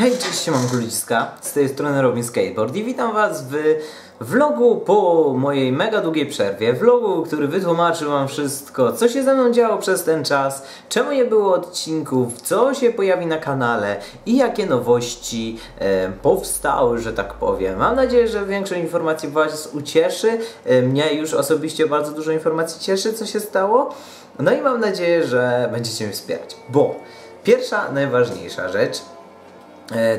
Hej, cześć, mam ludziska, z tej strony Robin Skateboard i witam was w vlogu po mojej mega długiej przerwie, vlogu, który wytłumaczy wam wszystko, co się ze mną działo przez ten czas, czemu nie było odcinków, co się pojawi na kanale i jakie nowości e, powstały, że tak powiem. Mam nadzieję, że większość informacji was ucieszy, e, mnie już osobiście bardzo dużo informacji cieszy, co się stało, no i mam nadzieję, że będziecie mnie wspierać, bo pierwsza, najważniejsza rzecz,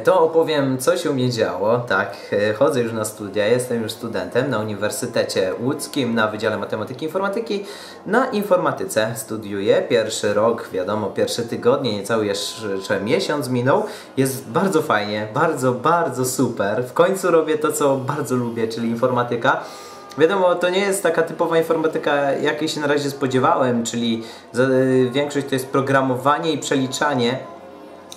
to opowiem, co się u mnie działo. Tak, e, chodzę już na studia, jestem już studentem na Uniwersytecie Łódzkim na Wydziale Matematyki i Informatyki. Na informatyce studiuję. Pierwszy rok, wiadomo, pierwsze tygodnie, niecały jeszcze miesiąc minął. Jest bardzo fajnie, bardzo, bardzo super. W końcu robię to, co bardzo lubię, czyli informatyka. Wiadomo, to nie jest taka typowa informatyka, jakiej się na razie spodziewałem, czyli większość to jest programowanie i przeliczanie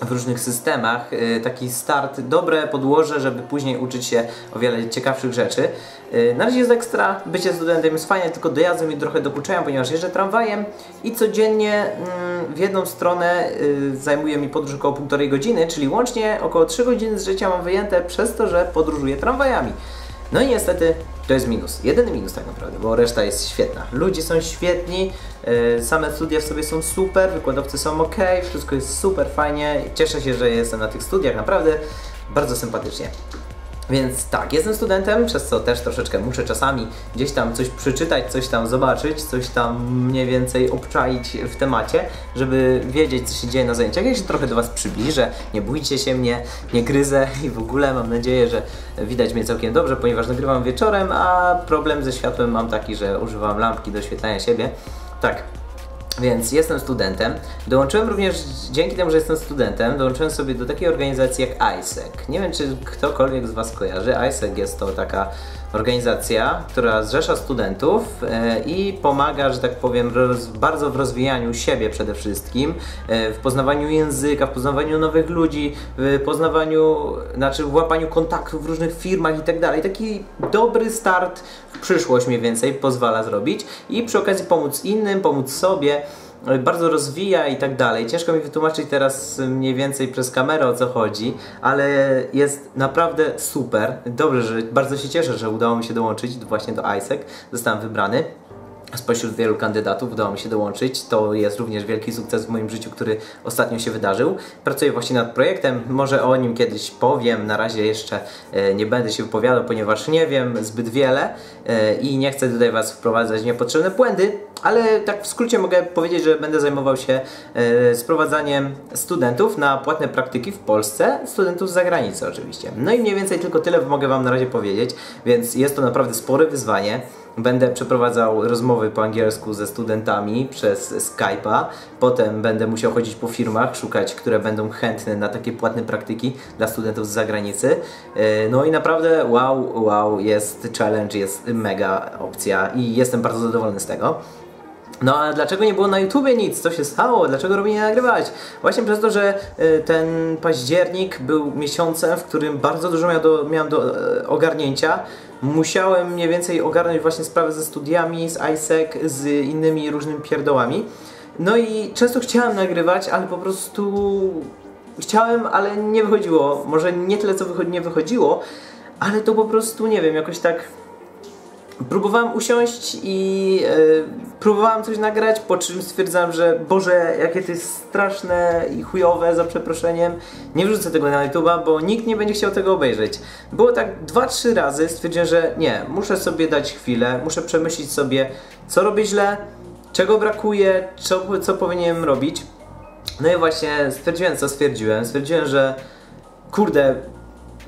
w różnych systemach, y, taki start, dobre podłoże, żeby później uczyć się o wiele ciekawszych rzeczy. Y, na razie jest ekstra, bycie studentem jest fajne, tylko dojazdy mi trochę dokuczają, ponieważ jeżdżę tramwajem i codziennie mm, w jedną stronę y, zajmuje mi podróż około półtorej godziny, czyli łącznie około 3 godziny z życia mam wyjęte przez to, że podróżuję tramwajami. No i niestety to jest minus. Jedyny minus tak naprawdę, bo reszta jest świetna. Ludzie są świetni, yy, same studia w sobie są super, wykładowcy są ok, wszystko jest super fajnie. Cieszę się, że jestem na tych studiach, naprawdę bardzo sympatycznie. Więc tak, jestem studentem, przez co też troszeczkę muszę czasami gdzieś tam coś przeczytać, coś tam zobaczyć, coś tam mniej więcej obczaić w temacie, żeby wiedzieć, co się dzieje na zajęciach. Ja się trochę do Was przybliżę, nie bójcie się mnie, nie gryzę i w ogóle mam nadzieję, że widać mnie całkiem dobrze, ponieważ nagrywam wieczorem, a problem ze światłem mam taki, że używam lampki do oświetlania siebie. Tak, więc jestem studentem. Dołączyłem również, dzięki temu, że jestem studentem, dołączyłem sobie do takiej organizacji jak ISEC. Nie wiem, czy ktokolwiek z Was kojarzy. ISEC jest to taka organizacja, która zrzesza studentów e, i pomaga, że tak powiem, bardzo w rozwijaniu siebie przede wszystkim, e, w poznawaniu języka, w poznawaniu nowych ludzi, w poznawaniu, znaczy w łapaniu kontaktów w różnych firmach i tak dalej. Taki dobry start w przyszłość mniej więcej pozwala zrobić i przy okazji pomóc innym, pomóc sobie bardzo rozwija i tak dalej. Ciężko mi wytłumaczyć teraz mniej więcej przez kamerę o co chodzi, ale jest naprawdę super. Dobrze, że bardzo się cieszę, że udało mi się dołączyć właśnie do ISEC. Zostałem wybrany spośród wielu kandydatów udało mi się dołączyć. To jest również wielki sukces w moim życiu, który ostatnio się wydarzył. Pracuję właśnie nad projektem, może o nim kiedyś powiem, na razie jeszcze e, nie będę się wypowiadał, ponieważ nie wiem zbyt wiele e, i nie chcę tutaj Was wprowadzać w niepotrzebne błędy, ale tak w skrócie mogę powiedzieć, że będę zajmował się e, sprowadzaniem studentów na płatne praktyki w Polsce, studentów z zagranicy oczywiście. No i mniej więcej tylko tyle mogę Wam na razie powiedzieć, więc jest to naprawdę spore wyzwanie. Będę przeprowadzał rozmowy po angielsku ze studentami przez Skype'a. Potem będę musiał chodzić po firmach, szukać, które będą chętne na takie płatne praktyki dla studentów z zagranicy. E, no i naprawdę wow, wow, jest challenge, jest mega opcja i jestem bardzo zadowolony z tego. No a dlaczego nie było na YouTubie nic? Co się stało? Dlaczego robię nie nagrywać? Właśnie przez to, że e, ten październik był miesiącem, w którym bardzo dużo miałem do, miałem do e, ogarnięcia. Musiałem mniej więcej ogarnąć właśnie sprawy ze studiami, z ISEC, z innymi różnymi pierdołami. No i często chciałem nagrywać, ale po prostu chciałem, ale nie wychodziło. Może nie tyle co nie wychodziło, ale to po prostu nie wiem, jakoś tak próbowałem usiąść i e, próbowałem coś nagrać, po czym stwierdzam, że Boże, jakie to jest straszne i chujowe, za przeproszeniem. Nie wrzucę tego na YouTube'a, bo nikt nie będzie chciał tego obejrzeć. Było tak dwa, trzy razy, stwierdziłem, że nie, muszę sobie dać chwilę, muszę przemyśleć sobie, co robię źle, czego brakuje, co, co powinienem robić. No i właśnie stwierdziłem, co stwierdziłem. Stwierdziłem, że kurde,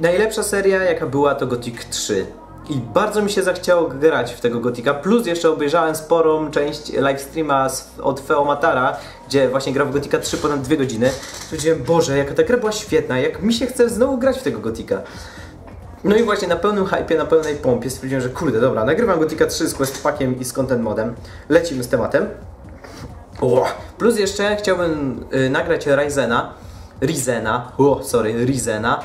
najlepsza seria jaka była to Gothic 3 i bardzo mi się zachciało grać w tego Gotika, plus jeszcze obejrzałem sporą część livestreama od Feomatara, gdzie właśnie grał w Gotika 3 ponad 2 godziny. Powiedziałem, Boże, jaka ta gra była świetna, jak mi się chce znowu grać w tego Gotika. No i właśnie na pełnym hypie, na pełnej pompie stwierdziłem, że kurde, dobra, nagrywam Gotika 3 z quest packiem i z content modem. Lecimy z tematem. O, plus jeszcze chciałbym y, nagrać Ryzena, Rizena, o, sorry, Rizena,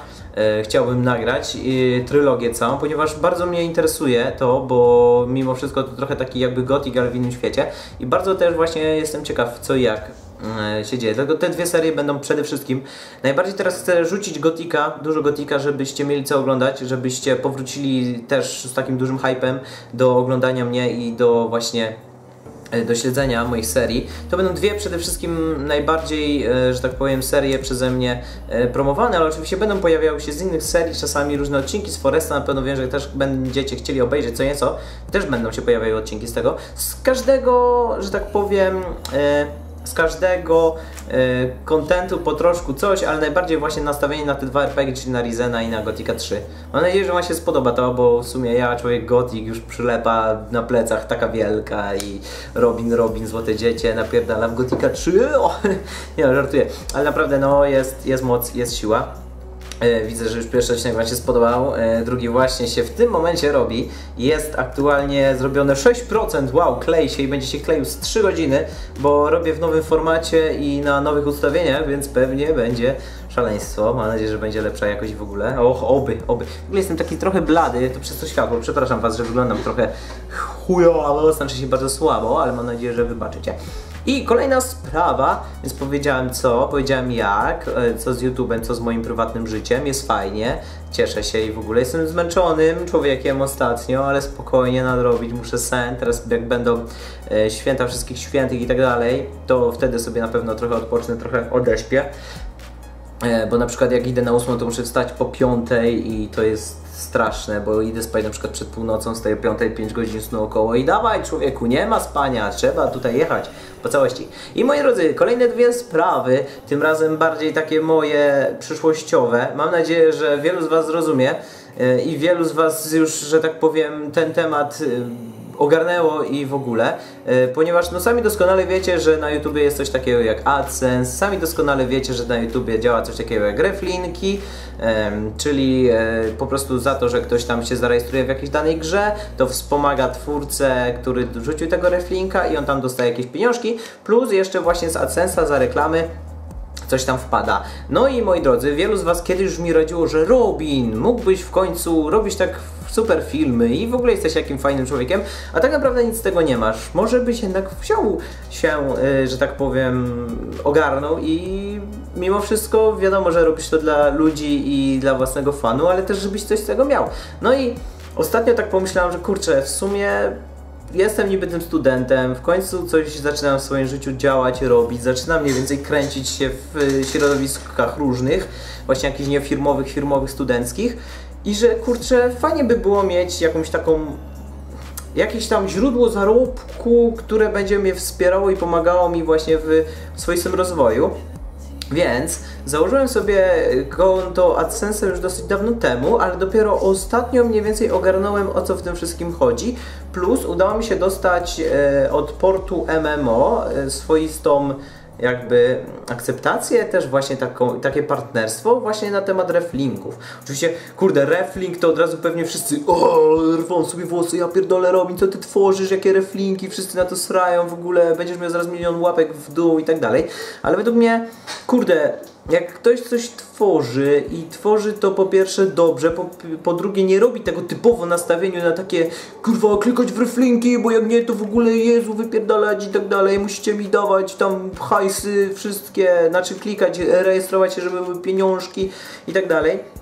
chciałbym nagrać e, trylogię całą, ponieważ bardzo mnie interesuje to, bo mimo wszystko to trochę taki jakby gotik, ale w innym świecie i bardzo też właśnie jestem ciekaw co i jak e, się dzieje. Dlatego te dwie serie będą przede wszystkim. Najbardziej teraz chcę rzucić Gotika, dużo Gotika, żebyście mieli co oglądać, żebyście powrócili też z takim dużym hypem do oglądania mnie i do właśnie e, do śledzenia moich serii. To będą dwie przede wszystkim najbardziej, e, że tak powiem, serie przeze mnie e, promowane, ale oczywiście będą pojawiały się z innych serii, czasami różne odcinki z Foresta, na pewno wiem, że też będziecie chcieli obejrzeć co nieco, też będą się pojawiały odcinki z tego. Z każdego, że tak powiem, z każdego kontentu po troszku coś, ale najbardziej właśnie nastawienie na te dwa RPG, czyli na Rizena i na Gotika 3. Mam nadzieję, że Wam się spodoba to, bo w sumie ja, człowiek Gotik, już przylepa na plecach taka wielka i Robin, Robin, Złote Dziecię, napierdala w Gotika 3. O, nie, żartuję, ale naprawdę no jest, jest moc, jest siła. E, widzę, że już pierwszy odcinek Wam się spodobał, e, drugi właśnie się w tym momencie robi. Jest aktualnie zrobione 6%, wow, klei się i będzie się kleił z 3 godziny, bo robię w nowym formacie i na nowych ustawieniach, więc pewnie będzie szaleństwo. Mam nadzieję, że będzie lepsza jakość w ogóle. Och, oby, oby. W ogóle jestem taki trochę blady, to przez to światło. Przepraszam Was, że wyglądam trochę chujowo, znaczy się bardzo słabo, ale mam nadzieję, że wybaczycie. I kolejna sprawa, więc powiedziałem co, powiedziałem jak, e, co z YouTube'em, co z moim prywatnym życiem, jest fajnie, cieszę się i w ogóle jestem zmęczonym człowiekiem ostatnio, ale spokojnie nadrobić muszę sen, teraz jak będą e, święta wszystkich świętych i tak dalej, to wtedy sobie na pewno trochę odpocznę, trochę odeśpię. E, bo na przykład jak idę na ósmą, to muszę wstać po piątej i to jest straszne, bo idę spać na przykład przed północą, staję piątej, 5 godzin snu około i dawaj człowieku, nie ma spania, trzeba tutaj jechać po całości. I moi drodzy, kolejne dwie sprawy, tym razem bardziej takie moje przyszłościowe. Mam nadzieję, że wielu z Was zrozumie e, i wielu z Was już, że tak powiem, ten temat e, ogarnęło i w ogóle, e, ponieważ no sami doskonale wiecie, że na YouTubie jest coś takiego jak AdSense, sami doskonale wiecie, że na YouTubie działa coś takiego jak reflinki, czyli e, po prostu za to, że ktoś tam się zarejestruje w jakiejś danej grze, to wspomaga twórcę, który rzucił tego reflinka i on tam dostaje jakieś pieniążki, plus jeszcze właśnie z AdSense'a za reklamy coś tam wpada. No i moi drodzy, wielu z Was kiedyś już mi radziło, że Robin, mógłbyś w końcu robić tak super filmy i w ogóle jesteś jakim fajnym człowiekiem, a tak naprawdę nic z tego nie masz. Może byś jednak wziął się, y, że tak powiem, ogarnął i mimo wszystko wiadomo, że robisz to dla ludzi i dla własnego fanu, ale też żebyś coś z tego miał. No i ostatnio tak pomyślałam, że kurczę, w sumie jestem niby tym studentem, w końcu coś zaczynam w swoim życiu działać, robić, zaczynam mniej więcej kręcić się w środowiskach różnych, właśnie jakichś niefirmowych, firmowych, studenckich i że kurczę, fajnie by było mieć jakąś taką jakieś tam źródło zarobku, które będzie mnie wspierało i pomagało mi właśnie w swoistym rozwoju. Więc założyłem sobie konto AdSense już dosyć dawno temu, ale dopiero ostatnio mniej więcej ogarnąłem o co w tym wszystkim chodzi. Plus udało mi się dostać e, od portu MMO e, swoistą jakby akceptację, też właśnie taką, takie partnerstwo właśnie na temat reflinków. Oczywiście, kurde, reflink to od razu pewnie wszyscy o, rwą sobie włosy, ja pierdolę Robin, co ty tworzysz, jakie reflinki, wszyscy na to srają w ogóle, będziesz miał zaraz milion łapek w dół i tak dalej. Ale według mnie, kurde, jak ktoś coś tworzy i tworzy to po pierwsze dobrze, po, po drugie nie robi tego typowo nastawieniu na takie kurwa klikać w reflinki, bo jak nie to w ogóle Jezu wypierdalać i tak dalej, musicie mi dawać tam hajsy wszystkie, znaczy klikać, rejestrować się, żeby były pieniążki i tak dalej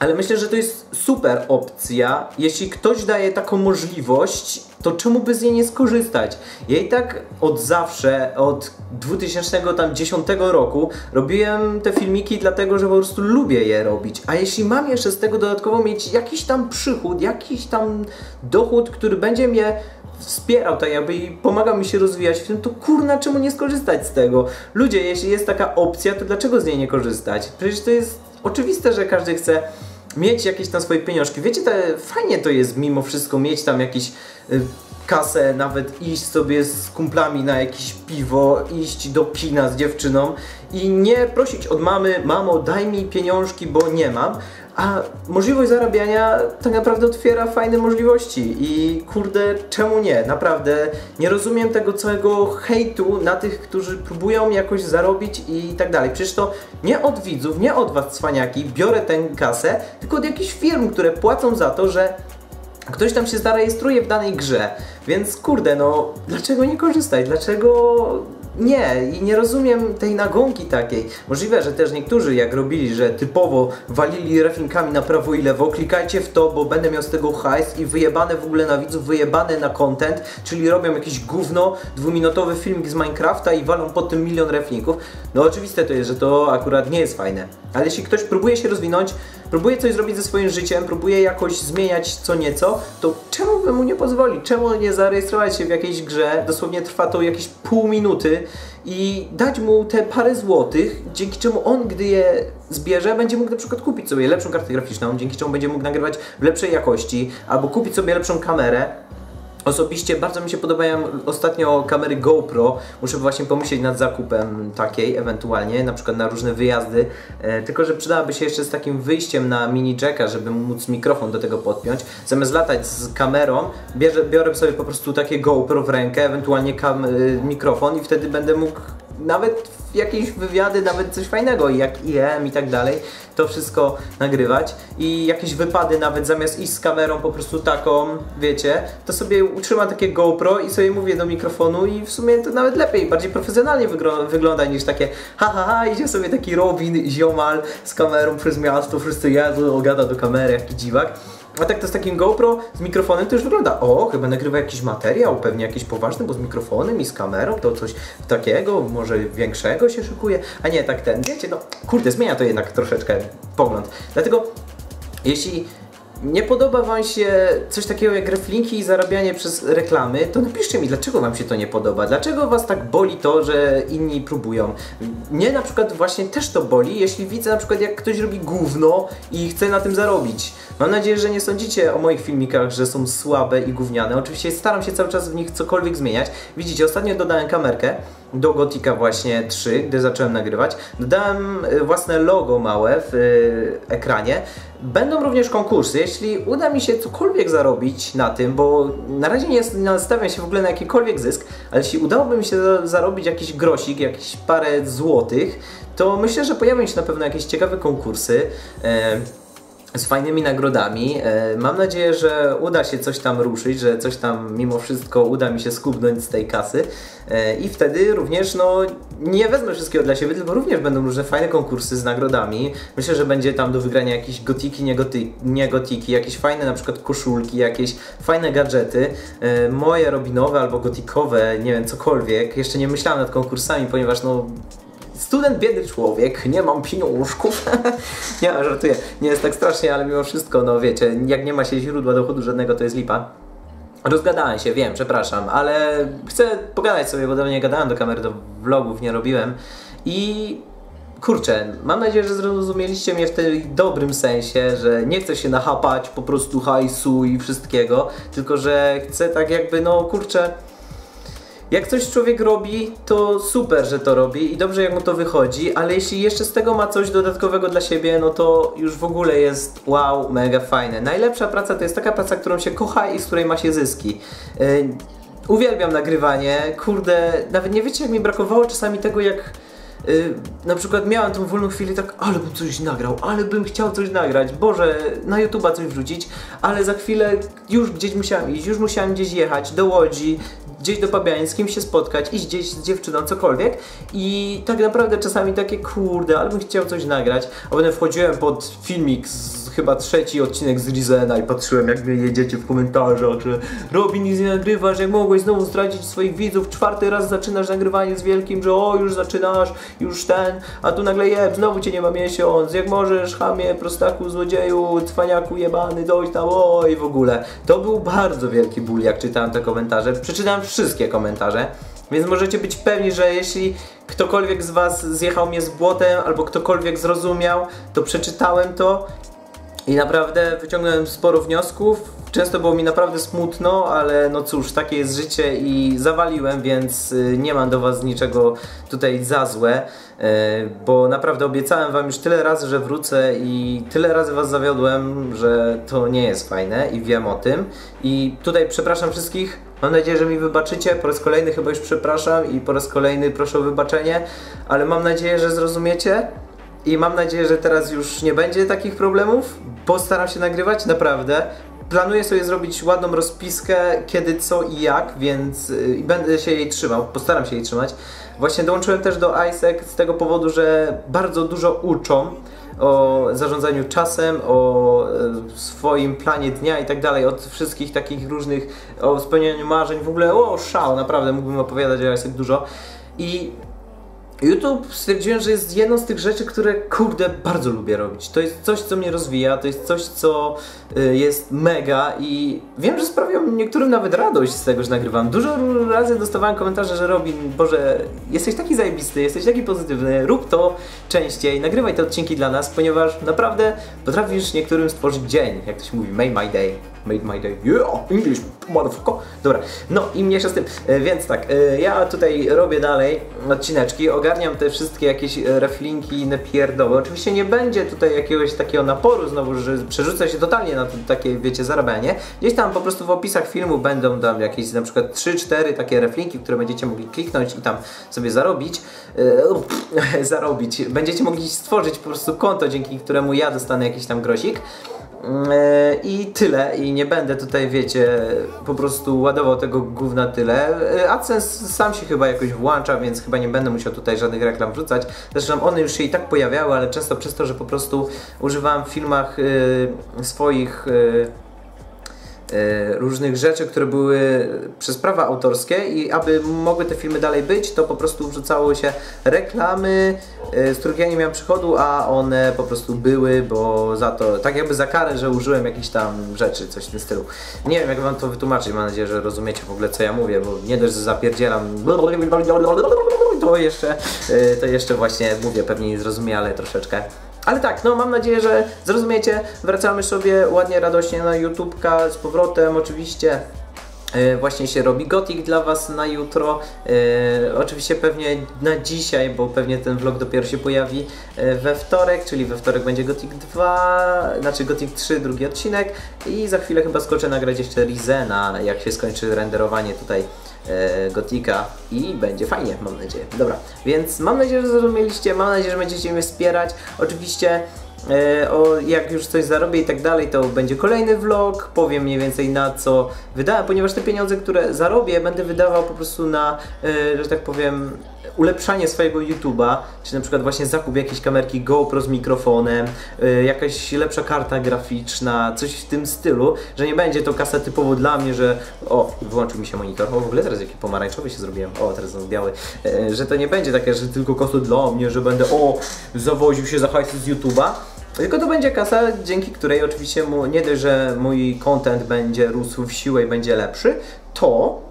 ale myślę, że to jest super opcja. Jeśli ktoś daje taką możliwość, to czemu by z niej nie skorzystać? Ja i tak od zawsze, od 2010 roku robiłem te filmiki dlatego, że po prostu lubię je robić. A jeśli mam jeszcze z tego dodatkowo mieć jakiś tam przychód, jakiś tam dochód, który będzie mnie wspierał tak jakby i pomagał mi się rozwijać w tym, to kurna, czemu nie skorzystać z tego? Ludzie, jeśli jest taka opcja, to dlaczego z niej nie korzystać? Przecież to jest oczywiste, że każdy chce mieć jakieś tam swoje pieniążki. Wiecie, to fajnie to jest mimo wszystko mieć tam jakiś y, kasę, nawet iść sobie z kumplami na jakieś piwo, iść do kina z dziewczyną i nie prosić od mamy, mamo daj mi pieniążki, bo nie mam, a możliwość zarabiania tak naprawdę otwiera fajne możliwości i kurde, czemu nie? Naprawdę nie rozumiem tego całego hejtu na tych, którzy próbują jakoś zarobić i tak dalej. Przecież to nie od widzów, nie od was cwaniaki biorę tę kasę, tylko od jakichś firm, które płacą za to, że ktoś tam się zarejestruje w danej grze. Więc kurde, no dlaczego nie korzystać? Dlaczego nie, i nie rozumiem tej nagonki takiej. Możliwe, że też niektórzy jak robili, że typowo walili reflinkami na prawo i lewo, klikajcie w to, bo będę miał z tego hajs i wyjebane w ogóle na widzów, wyjebane na content, czyli robią jakieś gówno, dwuminutowy filmik z Minecrafta i walą po tym milion reflinków. No oczywiste to jest, że to akurat nie jest fajne. Ale jeśli ktoś próbuje się rozwinąć, próbuje coś zrobić ze swoim życiem, próbuje jakoś zmieniać co nieco, to czemu by mu nie pozwolić? Czemu nie zarejestrować się w jakiejś grze? Dosłownie trwa to jakieś pół minuty i dać mu te parę złotych, dzięki czemu on, gdy je zbierze, będzie mógł na przykład kupić sobie lepszą kartę graficzną, dzięki czemu będzie mógł nagrywać w lepszej jakości, albo kupić sobie lepszą kamerę. Osobiście bardzo mi się podobają ostatnio kamery GoPro. Muszę właśnie pomyśleć nad zakupem takiej ewentualnie, na przykład na różne wyjazdy. E, tylko, że przydałaby się jeszcze z takim wyjściem na mini jacka, żeby móc mikrofon do tego podpiąć. Zamiast latać z kamerą, bierze, biorę sobie po prostu takie GoPro w rękę, ewentualnie kam, y, mikrofon i wtedy będę mógł nawet jakieś wywiady, nawet coś fajnego, jak IM i tak dalej, to wszystko nagrywać i jakieś wypady nawet zamiast iść z kamerą po prostu taką, wiecie, to sobie utrzymam takie GoPro i sobie mówię do mikrofonu i w sumie to nawet lepiej, bardziej profesjonalnie wygląda niż takie ha ha ha, idzie sobie taki Robin, ziomal z kamerą przez miasto, wszyscy jadą, gada do kamery, jaki dziwak. A tak to z takim GoPro, z mikrofonem to już wygląda, o, chyba nagrywa jakiś materiał, pewnie jakiś poważny, bo z mikrofonem i z kamerą to coś takiego, może większego się szykuje, a nie tak ten, wiecie, no kurde, zmienia to jednak troszeczkę pogląd. Dlatego jeśli nie podoba Wam się coś takiego jak reflinki i zarabianie przez reklamy, to napiszcie mi, dlaczego Wam się to nie podoba. Dlaczego Was tak boli to, że inni próbują. Mnie na przykład właśnie też to boli, jeśli widzę na przykład jak ktoś robi gówno i chce na tym zarobić. Mam nadzieję, że nie sądzicie o moich filmikach, że są słabe i gówniane. Oczywiście staram się cały czas w nich cokolwiek zmieniać. Widzicie, ostatnio dodałem kamerkę do Gotika właśnie 3, gdy zacząłem nagrywać. Dodałem y, własne logo małe w y, ekranie. Będą również konkursy. Jeśli uda mi się cokolwiek zarobić na tym, bo na razie nie nastawiam się w ogóle na jakikolwiek zysk, ale jeśli udałoby mi się zarobić jakiś grosik, jakieś parę złotych, to myślę, że pojawią się na pewno jakieś ciekawe konkursy. E, z fajnymi nagrodami. E, mam nadzieję, że uda się coś tam ruszyć, że coś tam mimo wszystko uda mi się skubnąć z tej kasy e, i wtedy również no nie wezmę wszystkiego dla siebie, tylko również będą różne fajne konkursy z nagrodami. Myślę, że będzie tam do wygrania jakieś gotiki, nie, goty, nie gotiki, jakieś fajne na przykład koszulki, jakieś fajne gadżety. E, moje robinowe albo gotikowe, nie wiem, cokolwiek. Jeszcze nie myślałem nad konkursami, ponieważ no student biedny człowiek, nie mam pieniążków. nie, żartuję, nie jest tak strasznie, ale mimo wszystko, no wiecie, jak nie ma się źródła dochodu żadnego, to jest lipa. Rozgadałem się, wiem, przepraszam, ale chcę pogadać sobie, bo do nie gadałem do kamery, do vlogów nie robiłem i kurczę, mam nadzieję, że zrozumieliście mnie w tym dobrym sensie, że nie chcę się nachapać po prostu hajsu i wszystkiego, tylko że chcę tak jakby, no kurczę, jak coś człowiek robi, to super, że to robi i dobrze jak mu to wychodzi, ale jeśli jeszcze z tego ma coś dodatkowego dla siebie, no to już w ogóle jest wow, mega fajne. Najlepsza praca to jest taka praca, którą się kocha i z której ma się zyski. Yy, uwielbiam nagrywanie, kurde, nawet nie wiecie jak mi brakowało czasami tego jak Yy, na przykład miałem tą wolną chwilę tak, ale bym coś nagrał, ale bym chciał coś nagrać, Boże, na YouTube'a coś wrzucić, ale za chwilę już gdzieś musiałem iść, już musiałem gdzieś jechać, do Łodzi, gdzieś do Pabiań, z kimś się spotkać, iść gdzieś z dziewczyną, cokolwiek. I tak naprawdę czasami takie, kurde, ale bym chciał coś nagrać, a potem wchodziłem pod filmik z chyba trzeci odcinek z Rizena i patrzyłem jak wy jedziecie w komentarzach, że Robin nic nie nagrywasz, jak mogłeś znowu stracić swoich widzów, czwarty raz zaczynasz nagrywanie z wielkim, że o już zaczynasz, już ten, a tu nagle jeb, znowu cię nie ma miesiąc, jak możesz, chamie, prostaku, złodzieju, cwaniaku jebany, dojść tam, o i w ogóle. To był bardzo wielki ból jak czytałem te komentarze, przeczytałem wszystkie komentarze. Więc możecie być pewni, że jeśli ktokolwiek z Was zjechał mnie z błotem, albo ktokolwiek zrozumiał, to przeczytałem to i naprawdę wyciągnąłem sporo wniosków. Często było mi naprawdę smutno, ale no cóż, takie jest życie i zawaliłem, więc y, nie mam do Was niczego tutaj za złe, y, bo naprawdę obiecałem Wam już tyle razy, że wrócę i tyle razy Was zawiodłem, że to nie jest fajne i wiem o tym. I tutaj przepraszam wszystkich, Mam nadzieję, że mi wybaczycie. Po raz kolejny chyba już przepraszam i po raz kolejny proszę o wybaczenie, ale mam nadzieję, że zrozumiecie. I mam nadzieję, że teraz już nie będzie takich problemów. Postaram się nagrywać, naprawdę. Planuję sobie zrobić ładną rozpiskę, kiedy, co i jak, więc yy, będę się jej trzymał, postaram się jej trzymać. Właśnie dołączyłem też do ISEC z tego powodu, że bardzo dużo uczą o zarządzaniu czasem, o e, swoim planie dnia i tak dalej, od wszystkich takich różnych, o spełnianiu marzeń, w ogóle o szał, naprawdę mógłbym opowiadać o ISEC dużo. I YouTube stwierdziłem, że jest jedną z tych rzeczy, które kurde bardzo lubię robić. To jest coś, co mnie rozwija, to jest coś, co y, jest mega i wiem, że sprawia niektórym nawet radość z tego, że nagrywam. Dużo razy dostawałem komentarze, że Robin, Boże, jesteś taki zajebisty, jesteś taki pozytywny, rób to częściej, nagrywaj te odcinki dla nas, ponieważ naprawdę potrafisz niektórym stworzyć dzień, jak to się mówi, make my day. Made my day. Yeah, English, motherfucker. Dobra, no i mniejsza z tym. E, więc tak, e, ja tutaj robię dalej odcineczki, ogarniam te wszystkie jakieś e, reflinki, inne pierdoły. Oczywiście nie będzie tutaj jakiegoś takiego naporu znowu, że przerzucę się totalnie na takie, wiecie, zarabianie. Gdzieś tam po prostu w opisach filmu będą tam jakieś na przykład 3-4 takie reflinki, które będziecie mogli kliknąć i tam sobie zarobić. zarobić. Będziecie mogli stworzyć po prostu konto, dzięki któremu ja dostanę jakiś tam grosik. E, I tyle, i nie będę tutaj, wiecie, po prostu ładował tego gówna tyle. E, AdSense sam się chyba jakoś włącza, więc chyba nie będę musiał tutaj żadnych reklam wrzucać. Zresztą one już się i tak pojawiały, ale często przez to, że po prostu używałem w filmach y, swoich E, różnych rzeczy, które były przez prawa autorskie i aby mogły te filmy dalej być, to po prostu wrzucało się reklamy, e, z których ja nie miałem przychodu, a one po prostu były, bo za to, tak jakby za karę, że użyłem jakichś tam rzeczy, coś w tym stylu. Nie wiem jak wam to wytłumaczyć, mam nadzieję, że rozumiecie w ogóle co ja mówię, bo nie dość, że zapierdzielam to jeszcze, e, to jeszcze właśnie mówię pewnie niezrozumiale troszeczkę. Ale tak, no mam nadzieję, że zrozumiecie. Wracamy sobie ładnie, radośnie na YouTubka z powrotem oczywiście. Yy, właśnie się robi Gothic dla Was na jutro. Yy, oczywiście pewnie na dzisiaj, bo pewnie ten vlog dopiero się pojawi yy, we wtorek, czyli we wtorek będzie Gothic 2, znaczy Gothic 3, drugi odcinek i za chwilę chyba skoczę nagrać jeszcze Rizena, jak się skończy renderowanie tutaj e, Gotika i będzie fajnie, mam nadzieję. Dobra, więc mam nadzieję, że zrozumieliście, mam nadzieję, że będziecie mnie wspierać. Oczywiście e, o, jak już coś zarobię i tak dalej, to będzie kolejny vlog, powiem mniej więcej na co wydałem, ponieważ te pieniądze, które zarobię, będę wydawał po prostu na, e, że tak powiem, ulepszanie swojego YouTube'a, czy na przykład właśnie zakup jakiejś kamerki GoPro z mikrofonem, yy, jakaś lepsza karta graficzna, coś w tym stylu, że nie będzie to kasa typowo dla mnie, że o, wyłączył mi się monitor, o w ogóle teraz jaki pomarańczowy się zrobiłem, o teraz znowu biały, yy, że to nie będzie takie, że tylko kasa dla mnie, że będę o, zawoził się za hajsy z YouTube'a, tylko to będzie kasa, dzięki której oczywiście mu, nie dość, że mój content będzie rósł w siłę i będzie lepszy, to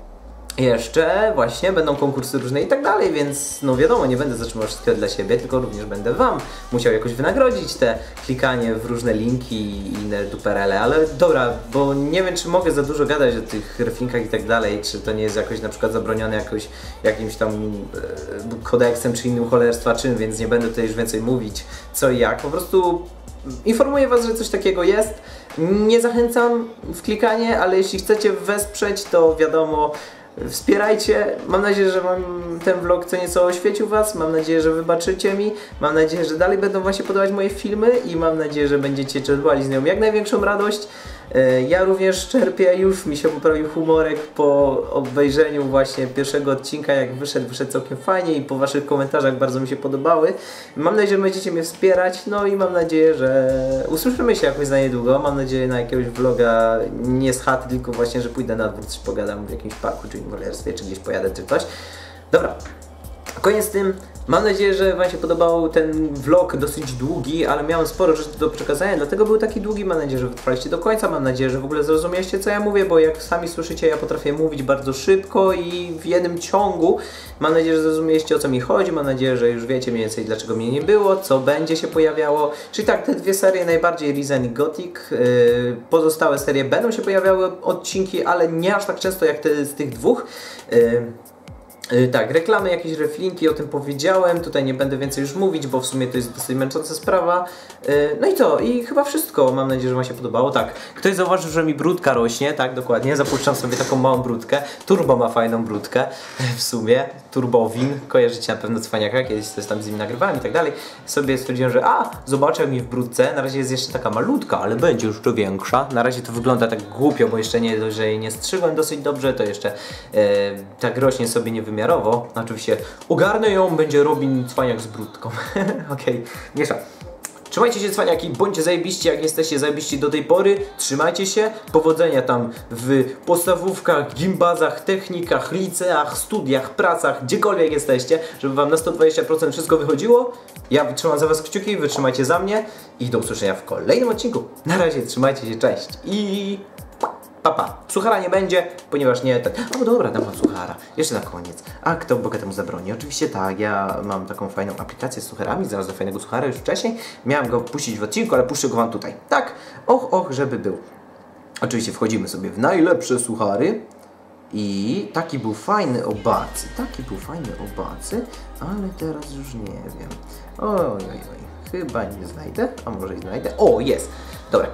jeszcze właśnie będą konkursy różne i tak dalej, więc no wiadomo, nie będę zatrzymał wszystkiego dla siebie, tylko również będę Wam musiał jakoś wynagrodzić te klikanie w różne linki i inne duperele, ale dobra, bo nie wiem, czy mogę za dużo gadać o tych reflinkach i tak dalej, czy to nie jest jakoś na przykład zabronione jakoś, jakimś tam e, kodeksem czy innym cholerstwa czym, więc nie będę tutaj już więcej mówić co i jak, po prostu informuję Was, że coś takiego jest, nie zachęcam w klikanie, ale jeśli chcecie wesprzeć, to wiadomo, Wspierajcie. Mam nadzieję, że wam ten vlog co nieco oświecił Was. Mam nadzieję, że wybaczycie mi. Mam nadzieję, że dalej będą Wam się podobać moje filmy i mam nadzieję, że będziecie czerpali z nią jak największą radość. E, ja również czerpię, już mi się poprawił humorek po obejrzeniu właśnie pierwszego odcinka, jak wyszedł, wyszedł całkiem fajnie i po Waszych komentarzach bardzo mi się podobały. Mam nadzieję, że będziecie mnie wspierać, no i mam nadzieję, że usłyszymy się jakoś za niedługo. Mam nadzieję na jakiegoś vloga, nie z chaty, tylko właśnie, że pójdę na dwór, coś pogadam w jakimś parku, czy inwolerstwie, czy gdzieś pojadę, czy coś. Dobra, koniec z tym. Mam nadzieję, że Wam się podobał ten vlog dosyć długi, ale miałem sporo rzeczy do przekazania, dlatego był taki długi. Mam nadzieję, że wytrwaliście do końca. Mam nadzieję, że w ogóle zrozumieliście, co ja mówię, bo jak sami słyszycie, ja potrafię mówić bardzo szybko i w jednym ciągu. Mam nadzieję, że zrozumieliście, o co mi chodzi. Mam nadzieję, że już wiecie mniej więcej, dlaczego mnie nie było, co będzie się pojawiało. Czyli tak, te dwie serie najbardziej Risen i Gothic. Yy, pozostałe serie będą się pojawiały odcinki, ale nie aż tak często jak te z tych dwóch. Yy, tak, reklamy, jakieś reflinki, o tym powiedziałem, tutaj nie będę więcej już mówić, bo w sumie to jest dosyć męcząca sprawa. Y, no i to, i chyba wszystko, mam nadzieję, że Wam się podobało. Tak, ktoś zauważył, że mi brudka rośnie, tak, dokładnie, zapuszczam sobie taką małą brudkę. Turbo ma fajną brudkę, w sumie, turbowin, kojarzycie na pewno cwaniaka, kiedyś coś tam z nim nagrywałem i tak dalej. Sobie stwierdziłem, że a, zobaczę mi w brudce, na razie jest jeszcze taka malutka, ale będzie jeszcze większa. Na razie to wygląda tak głupio, bo jeszcze nie, że jej nie strzygłem dosyć dobrze, to jeszcze e, tak rośnie sobie nie wymyśliłem premierowo. Oczywiście ogarnę ją, będzie Robin Cwaniak z brudką. Okej, miesza. Trzymajcie się cwaniaki, bądźcie zajebiści, jak jesteście zajebiści do tej pory. Trzymajcie się, powodzenia tam w podstawówkach, gimbazach, technikach, liceach, studiach, pracach, gdziekolwiek jesteście, żeby wam na 120% wszystko wychodziło. Ja trzymam za was kciuki, wytrzymajcie za mnie i do usłyszenia w kolejnym odcinku. Na razie, trzymajcie się, cześć i... Papa. Suchara nie będzie, ponieważ nie tak. O dobra, dam suchara. Jeszcze na koniec. A kto bogatemu zabroni? Oczywiście tak, ja mam taką fajną aplikację z sucharami, znalazłem fajnego suchara już wcześniej. Miałem go puścić w odcinku, ale puszczę go wam tutaj. Tak, och, och, żeby był. Oczywiście wchodzimy sobie w najlepsze suchary. I taki był fajny obacy, taki był fajny obacy, ale teraz już nie wiem. Oj, oj, oj, chyba nie znajdę, a może i znajdę. O, jest! Dobra.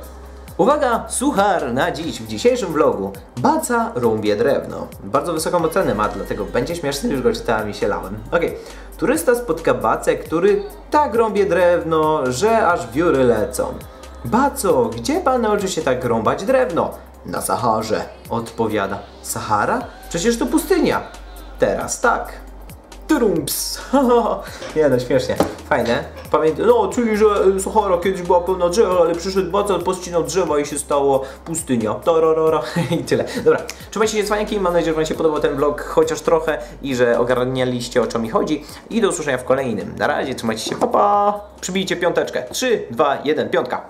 Uwaga, suchar na dziś w dzisiejszym vlogu. Baca rąbie drewno. Bardzo wysoką ocenę ma, dlatego będzie śmieszny, już go czytałem i się lałem. Okej. Turysta spotka bacę, który tak rąbie drewno, że aż wióry lecą. Baco, gdzie pan nauczy się tak rąbać drewno? Na Saharze, odpowiada. Sahara? Przecież to pustynia. Teraz tak. Trumps! Nie no, śmiesznie. Fajne. Pamiętam, no, czyli, że y, Sahara kiedyś była pełna drzew, ale przyszedł baca, pościnał drzewa i się stało pustynia. Tararara. I tyle. Dobra, trzymajcie się cwaniaki, mam nadzieję, że Wam się podobał ten vlog chociaż trochę i że ogarnialiście o co mi chodzi. I do usłyszenia w kolejnym. Na razie, trzymajcie się, papa! Przybijcie piąteczkę. 3, 2, 1, piątka.